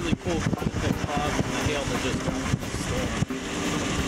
really cool concept fog from the hail that just comes from the storm.